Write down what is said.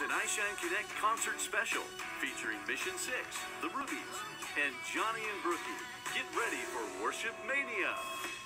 An iShine Connect concert special featuring Mission 6, The Rubies, and Johnny and Brookie. Get ready for Worship Mania.